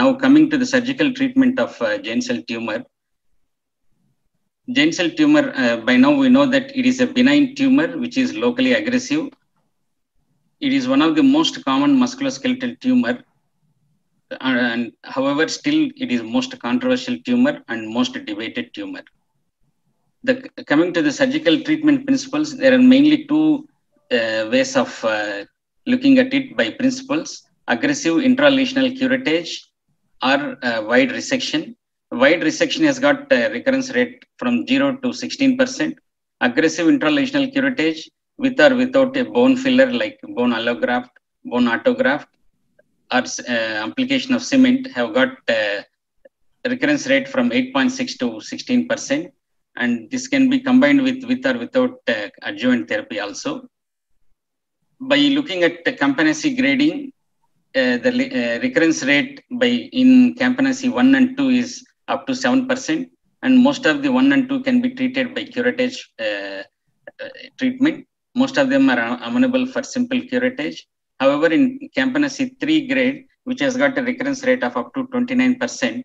now coming to the surgical treatment of uh, giant cell tumor. Giant cell tumor, uh, by now we know that it is a benign tumor which is locally aggressive. It is one of the most common musculoskeletal tumor and however still it is most controversial tumor and most debated tumor. The, coming to the surgical treatment principles, there are mainly two uh, ways of uh, looking at it by principles aggressive intralesional curettage or uh, wide resection. Wide resection has got a recurrence rate from 0 to 16%. Aggressive intralesional curettage with or without a bone filler like bone allograft, bone autograft, or uh, application of cement have got a recurrence rate from 8.6 to 16%. And this can be combined with with or without uh, adjuvant therapy also. By looking at the Campanacci grading, uh, the uh, recurrence rate by in Campanacci 1 and 2 is up to 7%. And most of the 1 and 2 can be treated by curettage uh, treatment. Most of them are amenable for simple curettage. However, in Campanacci 3 grade, which has got a recurrence rate of up to 29%,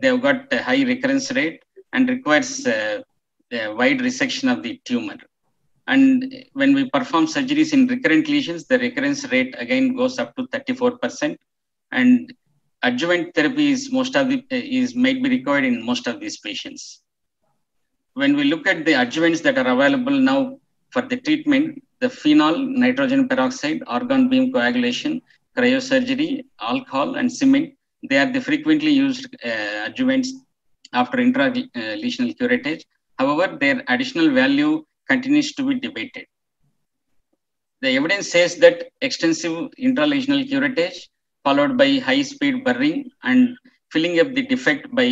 they've got a high recurrence rate and requires wide resection of the tumor. And when we perform surgeries in recurrent lesions, the recurrence rate again goes up to 34%. And adjuvant therapy is most of the is might be required in most of these patients. When we look at the adjuvants that are available now for the treatment, the phenol, hydrogen peroxide, argon beam coagulation, cryosurgery, alcohol, and cement, they are the frequently used uh, adjuvants after intralesional curettage. However, their additional value continues to be debated. The evidence says that extensive intralesional curettage followed by high-speed burring and filling up the defect by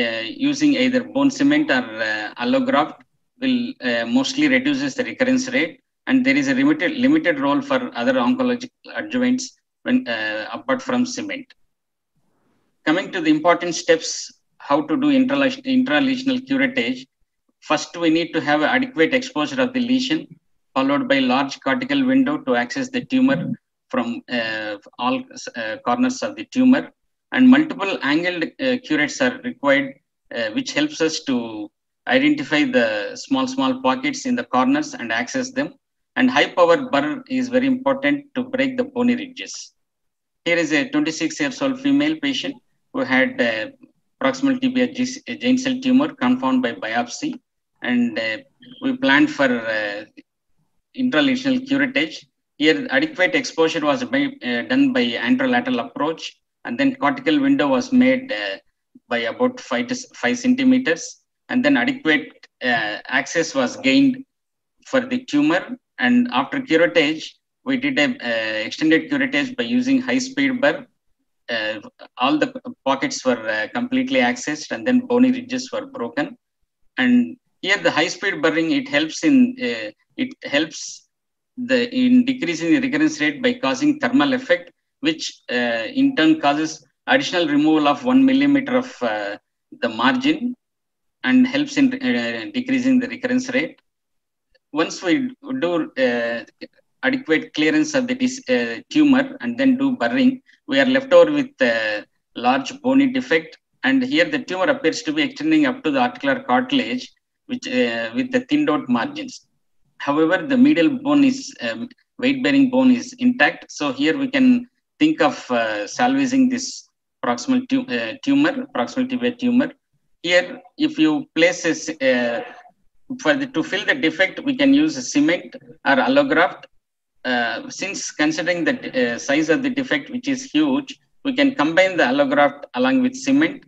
uh, using either bone cement or uh, allograft will uh, mostly reduces the recurrence rate. And there is a limited, limited role for other oncological adjuvants when, uh, apart from cement. Coming to the important steps, how to do intralesional curettage, First, we need to have adequate exposure of the lesion, followed by large cortical window to access the tumor from uh, all uh, corners of the tumor. And multiple angled uh, curettes are required, uh, which helps us to identify the small, small pockets in the corners and access them. And high power burr is very important to break the bony ridges. Here is a 26 years old female patient who had uh, proximal tibia giant cell tumor confirmed by biopsy and uh, we planned for uh, intralesional curettage. Here, adequate exposure was by, uh, done by anterolateral approach, and then cortical window was made by about five to five centimeters, and then adequate access was gained for the tumor. And after curettage, we did a uh, extended curettage by using high speed burr. Uh, all the pockets were uh, completely accessed and then bony ridges were broken. And here the high speed burring it helps in uh, it helps the in decreasing the recurrence rate by causing thermal effect which uh, in turn causes additional removal of one millimeter of uh, the margin and helps in uh, decreasing the recurrence rate. Once we do uh, adequate clearance of the uh, tumor and then do burring we are left over with a large bony defect. And here the tumor appears to be extending up to the articular cartilage which uh, with the thin dot margins. However, the medial bone is um, weight-bearing bone is intact. So here we can think of uh, salvaging this proximal tu uh, tumor, proximal tibia tumor. Here, if you place a, uh, for the, to fill the defect, we can use a cement or allograft. Uh, since considering the uh, size of the defect, which is huge, we can combine the allograft along with cement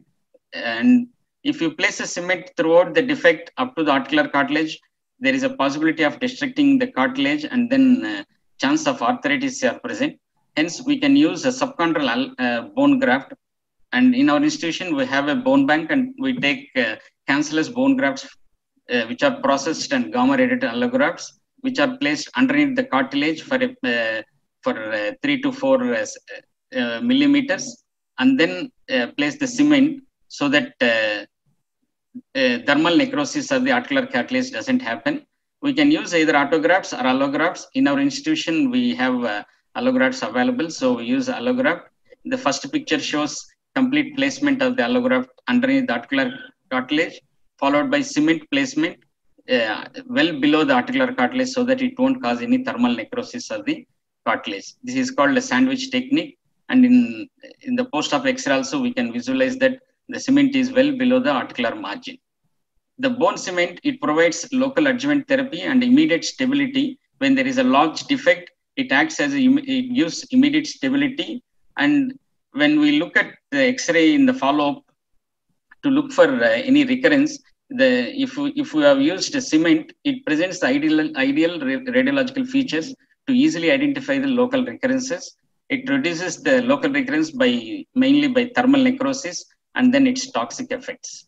and if you place a cement throughout the defect up to the articular cartilage, there is a possibility of destructing the cartilage and then uh, chance of arthritis are present. Hence, we can use a subchondral uh, bone graft. And in our institution, we have a bone bank and we take uh, cancellous bone grafts, uh, which are processed and gamma radiated allografts, which are placed underneath the cartilage for, uh, for uh, three to four millimeters, and then place the cement so that uh, thermal necrosis of the articular cartilage doesn't happen. We can use either autografts or allografts. In our institution, we have uh, allografts available, so we use allograft. The first picture shows complete placement of the allograft underneath the articular cartilage, followed by cement placement uh, well below the articular cartilage so that it won't cause any thermal necrosis of the cartilage. This is called a sandwich technique. And in, in the post-op X-ray also, we can visualize that the cement is well below the articular margin. The bone cement, it provides local adjuvant therapy and immediate stability. When there is a large defect, it acts as a, it gives immediate stability. And when we look at the X-ray in the follow-up to look for uh, any recurrence, the if we, if we have used cement, it presents the ideal ideal radiological features to easily identify the local recurrences. It reduces the local recurrence by mainly by thermal necrosis and then its toxic effects.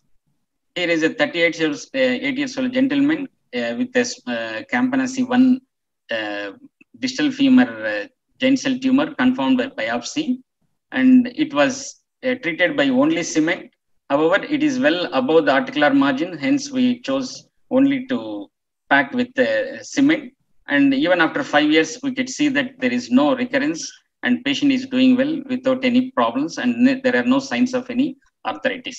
Here is a 38 years, uh, 8 years old gentleman uh, with a uh, Campanacci 1 uh, distal femur uh, giant cell tumor confirmed by biopsy. And it was uh, treated by only cement. However, it is well above the articular margin. Hence, we chose only to pack with the cement. And even after five years, we could see that there is no recurrence and patient is doing well without any problems and there are no signs of any arthritis.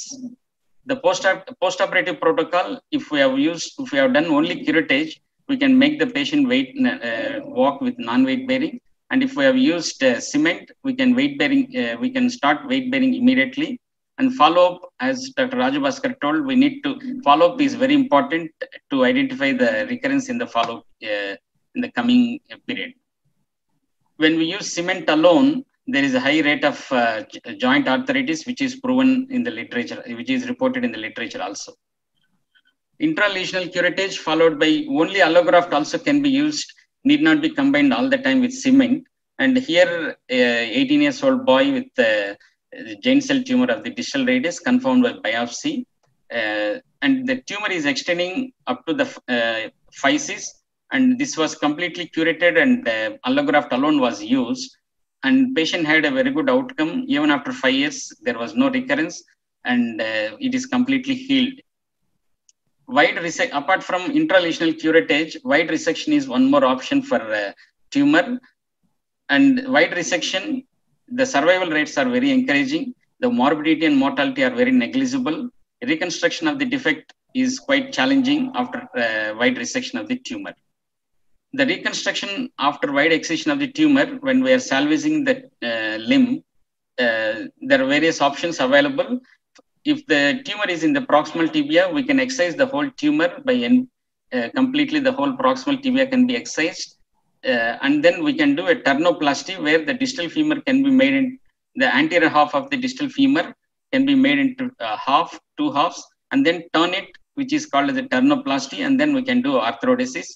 The post-operative protocol, if we have used, if we have done only curettage, we can make the patient weight uh, walk with non-weight bearing. And if we have used uh, cement, we can weight bearing, uh, we can start weight bearing immediately. And follow up, as Dr. Rajabhaskar told, we need to follow up is very important to identify the recurrence in the follow up uh, in the coming period. When we use cement alone, there is a high rate of uh, joint arthritis, which is proven in the literature, which is reported in the literature also. Intralesional curettage followed by only allograft also can be used, need not be combined all the time with cement. And here, uh, 18 years old boy with uh, the giant cell tumor of the distal radius confirmed by biopsy. Uh, and the tumor is extending up to the uh, physis. And this was completely curated and uh, allograft alone was used and patient had a very good outcome. Even after five years there was no recurrence and uh, it is completely healed. Wide resection apart from intralesional curettage wide resection is one more option for uh, tumor. And wide resection the survival rates are very encouraging. The morbidity and mortality are very negligible. Reconstruction of the defect is quite challenging after uh, wide resection of the tumor the reconstruction after wide excision of the tumor, when we are salvaging the uh, limb, uh, there are various options available. If the tumor is in the proximal tibia, we can excise the whole tumor by uh, completely the whole proximal tibia can be excised. Uh, and then we can do a turnoplasty where the distal femur can be made in the anterior half of the distal femur can be made into uh, half, two halves, and then turn it, which is called as a turnoplasty, and then we can do arthrodesis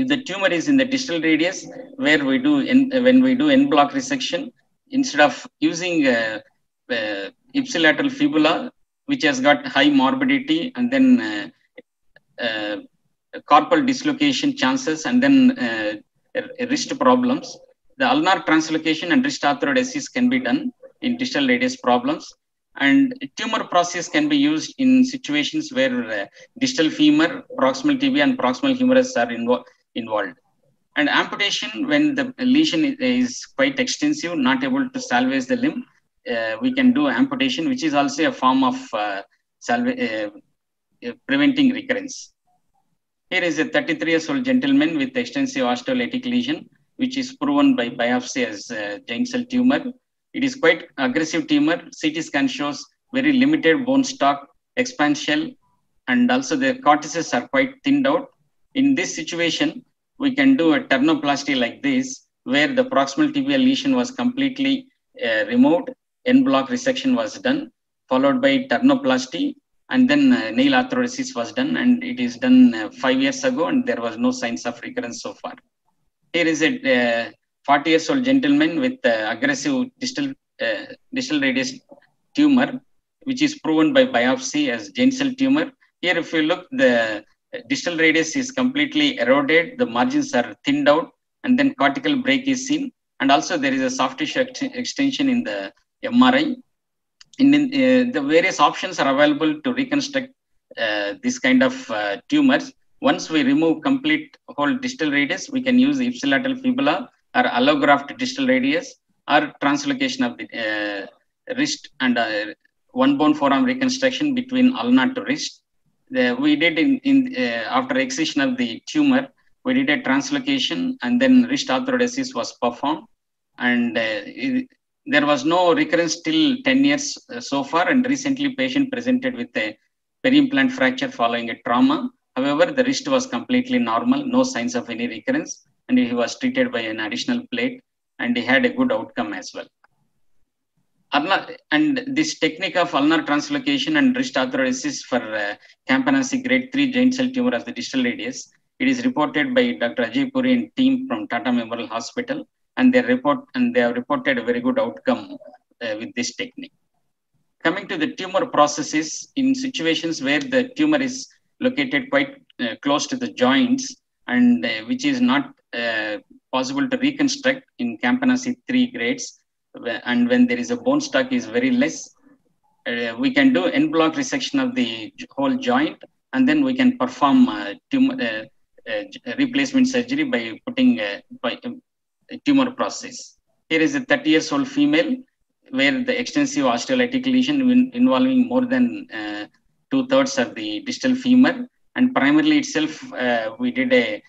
if the tumor is in the distal radius, where we do in, when we do en bloc resection, instead of using uh, uh, ipsilateral fibula, which has got high morbidity and then uh, uh carpal dislocation chances and then uh, wrist problems, the ulnar translocation and wrist arthrodesis can be done in distal radius problems. And tumor prosthesis can be used in situations where uh, distal femur, proximal tibia, and proximal humerus are involved involved. And amputation, when the lesion is quite extensive, not able to salvage the limb, uh, we can do amputation, which is also a form of uh, salva- uh, preventing recurrence. Here is a 33 years old gentleman with extensive osteolytic lesion, which is proven by biopsy as giant cell tumor. It is quite aggressive tumor. CT scan shows very limited bone stock, expansion, and also the cortices are quite thinned out in this situation, we can do a turnoplasty like this, where the proximal tibial lesion was completely uh, removed, en bloc resection was done, followed by turnoplasty, and then uh, nail arthrodesis was done, and it is done uh, five years ago, and there was no signs of recurrence so far. Here is a uh, 40 years old gentleman with uh, aggressive distal, uh, distal radius tumor, which is proven by biopsy as cell tumor. Here, if you look, the distal radius is completely eroded, the margins are thinned out, and then cortical break is seen. And also there is a soft tissue ex extension in the MRI. In, in uh, the various options are available to reconstruct uh, this kind of uh, tumors. Once we remove complete whole distal radius, we can use ipsilateral fibula or allograft distal radius or translocation of the uh, wrist and uh, one bone forearm reconstruction between ulna to wrist. The, we did in, in uh, after excision of the tumor, we did a translocation and then wrist arthrodesis was performed. And uh, it, there was no recurrence till 10 years uh, so far. And recently patient presented with a peri-implant fracture following a trauma. However, the wrist was completely normal, no signs of any recurrence. And he was treated by an additional plate and he had a good outcome as well. And this technique of ulnar translocation and wrist arthrodesis for uh, Campanacci grade 3 giant cell tumor of the distal radius, it is reported by Dr. Ajay Puri and team from Tata Memorial Hospital, and they report and they have reported a very good outcome uh, with this technique. Coming to the tumor prostheses, in situations where the tumor is located quite uh, close to the joints and uh, which is not uh, possible to reconstruct in Campanacci 3 grades, and when there is a bone stock is very less, uh, we can do en bloc resection of the whole joint, and then we can perform uh, tumor uh, uh replacement surgery by putting by, tumor prosthesis. Here is a 30 years old female where the extensive osteolytic lesion involving more than two thirds of the distal femur, and primarily itself we did a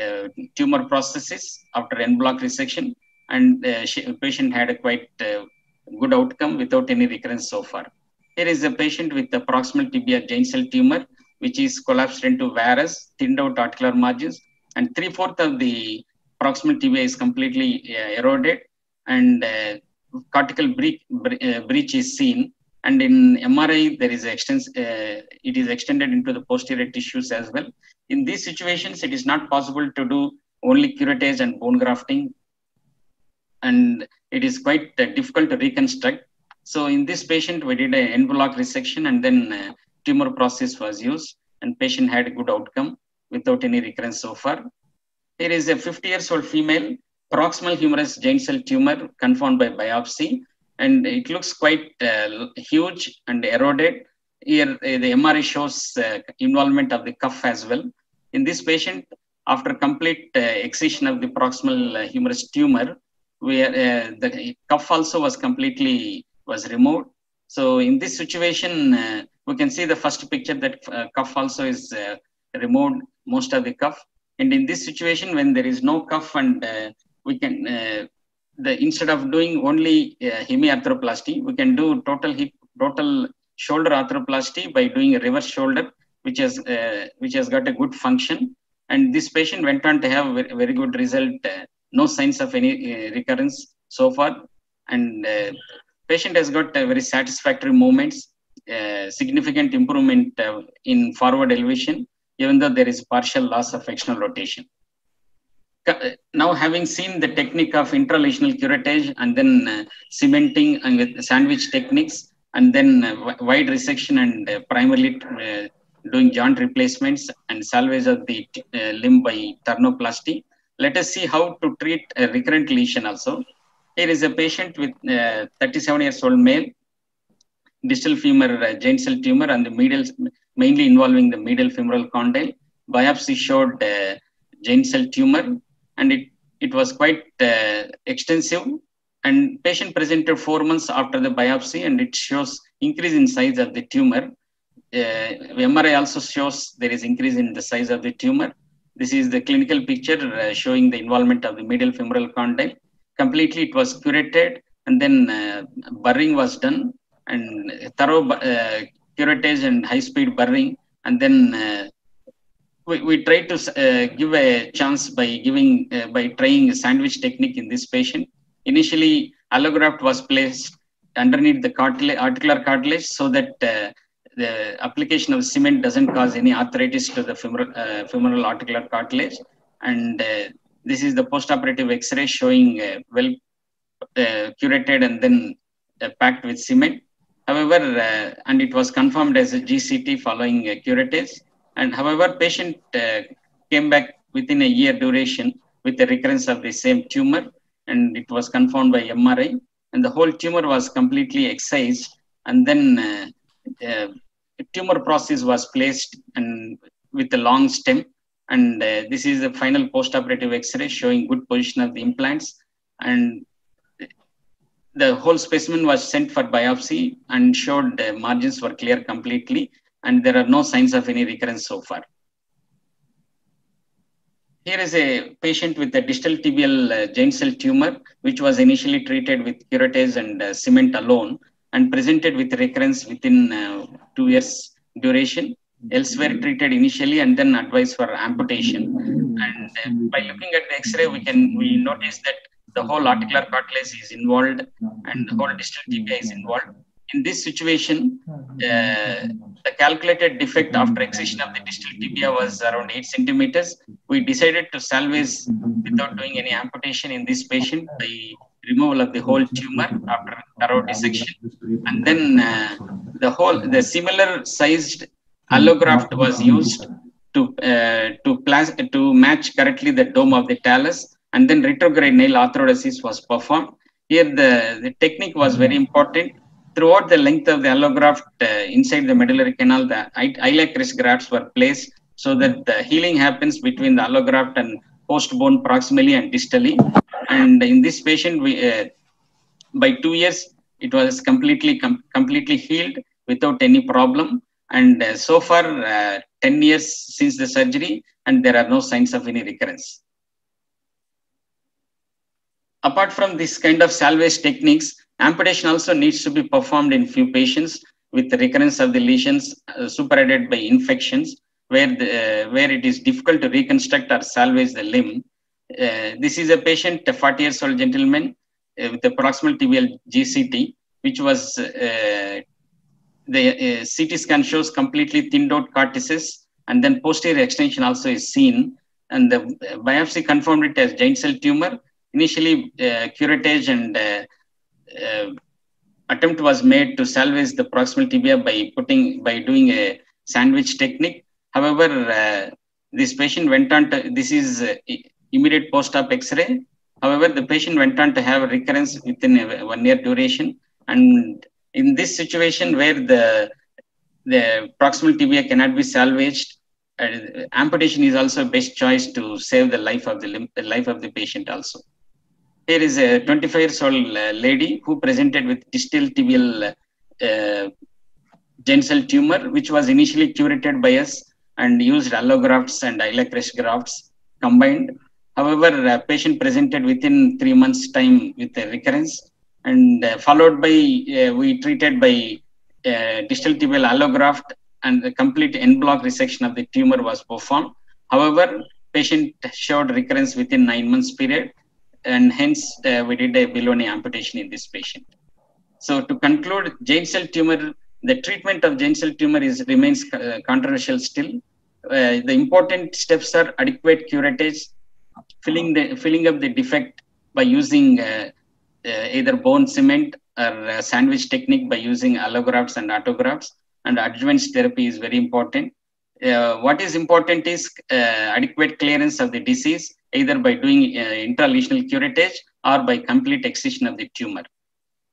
uh, tumor prostheses after en bloc resection and uh, she, patient had a quite uh, good outcome without any recurrence so far. Here is a patient with the proximal tibia giant cell tumor, which is collapsed into varus, thinned out articular margins, and three-fourths of the proximal tibia is completely uh, eroded, and uh, cortical breach, uh, breach is seen. And in MRI, there is extens- it is extended into the posterior tissues as well. In these situations, it is not possible to do only curettage and bone grafting and it is quite uh, difficult to reconstruct. So in this patient, we did an en bloc resection and then uh, tumor prosthesis was used and patient had a good outcome without any recurrence so far. Here is a 50 years old female, proximal humerus giant cell tumor confirmed by biopsy and it looks quite uh, huge and eroded. Here uh, the MRI shows uh, involvement of the cuff as well. In this patient, after complete uh, excision of the proximal humerus tumor, where uh, the cuff also was completely was removed. So in this situation, uh, we can see the first picture that uh, cuff also is uh, removed, most of the cuff. And in this situation, when there is no cuff and uh, we can, uh, the instead of doing only hemiarthroplasty, we can do total hip, total shoulder arthroplasty by doing a reverse shoulder, which has, which has got a good function. And this patient went on to have very, very good result no signs of any uh, recurrence so far. And uh, patient has got very satisfactory movements, uh, significant improvement in forward elevation, even though there is partial loss of external rotation. Now, having seen the technique of intralesional curettage and then cementing and with sandwich techniques, and then wide resection and primarily doing joint replacements and salvage of the uh, limb by turnoplasty let us see how to treat a recurrent lesion also. Here is a patient with uh, 37 years old male, distal femur uh, giant cell tumor and the medial, mainly involving the medial femoral condyle. Biopsy showed uh, giant cell tumor and it, it was quite uh, extensive and patient presented four months after the biopsy and it shows increase in size of the tumor. Uh, MRI also shows there is increase in the size of the tumor this is the clinical picture uh, showing the involvement of the medial femoral condyle. Completely it was curated and then uh, burring was done and thorough uh, curettage and high speed burring. And then uh, we, we tried to uh, give a chance by giving, uh, by trying a sandwich technique in this patient. Initially, allograft was placed underneath the cartilage, articular cartilage so that the application of cement doesn't cause any arthritis to the femoral, uh, femoral articular cartilage. And uh, this is the postoperative X-ray showing uh, well uh, curated and then uh, packed with cement. However, uh, and it was confirmed as a GCT following uh, curettage. And however, patient came back within a year duration with the recurrence of the same tumor, and it was confirmed by MRI. And the whole tumor was completely excised, and then uh, tumor prosthesis was placed and with a long stem. And uh, this is the final post-operative X-ray showing good position of the implants. And the whole specimen was sent for biopsy and showed the margins were clear completely and there are no signs of any recurrence so far. Here is a patient with a distal tibial uh, giant cell tumor, which was initially treated with curettage and uh, cement alone and presented with recurrence within uh, two years duration. Elsewhere treated initially and then advised for amputation. And uh, by looking at the X-ray, we can we notice that the whole articular cartilage is involved and the whole distal tibia is involved in this situation, uh, the calculated defect after excision of the distal tibia was around 8 centimeters. We decided to salvage without doing any amputation in this patient by removal of the whole tumor after thorough dissection. And then uh, the whole, the similar sized allograft was used to, uh, to, to match correctly the dome of the talus. And then retrograde nail arthrodesis was performed. Here the, the technique was very important throughout the length of the allograft uh, inside the medullary canal, the iliac crest grafts were placed so that the healing happens between the allograft and host bone proximally and distally. And in this patient, we uh, by two years, it was completely com completely healed without any problem. And uh, so far, uh, 10 years since the surgery, and there are no signs of any recurrence. Apart from this kind of salvage techniques, Amputation also needs to be performed in few patients with recurrence of the lesions uh, superadded by infections where, the, uh, where it is difficult to reconstruct or salvage the limb. Uh, this is a patient, a 40 years old gentleman uh, with a proximal tibial GCT, which was uh, the uh, CT scan shows completely thinned out cortices and then posterior extension also is seen. And the biopsy confirmed it as giant cell tumor. Initially, curettage and uh, attempt was made to salvage the proximal tibia by putting by doing a sandwich technique. However, uh, this patient went on to this is uh, immediate post-op X-ray. However, the patient went on to have recurrence within one year duration, and in this situation where the the proximal tibia cannot be salvaged, uh, amputation is also best choice to save the life of the, the life of the patient also. Here is a 25 years old uh, lady who presented with distal tibial uh, cell tumor, which was initially curated by us and used allografts and iliac grafts combined. However, a patient presented within three months' time with a recurrence and uh, followed by, uh, we treated by uh, distal tibial allograft and the complete en bloc resection of the tumor was performed. However, patient showed recurrence within nine months period and hence uh, we did a below-knee amputation in this patient. So to conclude, giant cell tumor, the treatment of giant cell tumor is remains uh, controversial still. Uh, the important steps are adequate curettage, filling the filling up the defect by using uh, uh, either bone cement or uh, sandwich technique by using allografts and autografts, and adjuvant therapy is very important. what is important is adequate clearance of the disease either by doing uh, intralesional curettage or by complete excision of the tumor.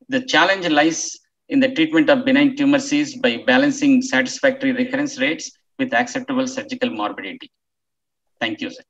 The challenge lies in the treatment of benign tumors is by balancing satisfactory recurrence rates with acceptable surgical morbidity. Thank you, sir.